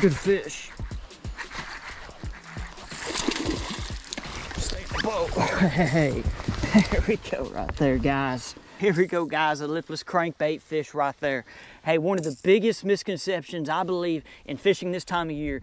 Good fish. Hey, there we go right there, guys. Here we go, guys, a lipless crankbait fish right there. Hey, one of the biggest misconceptions I believe in fishing this time of year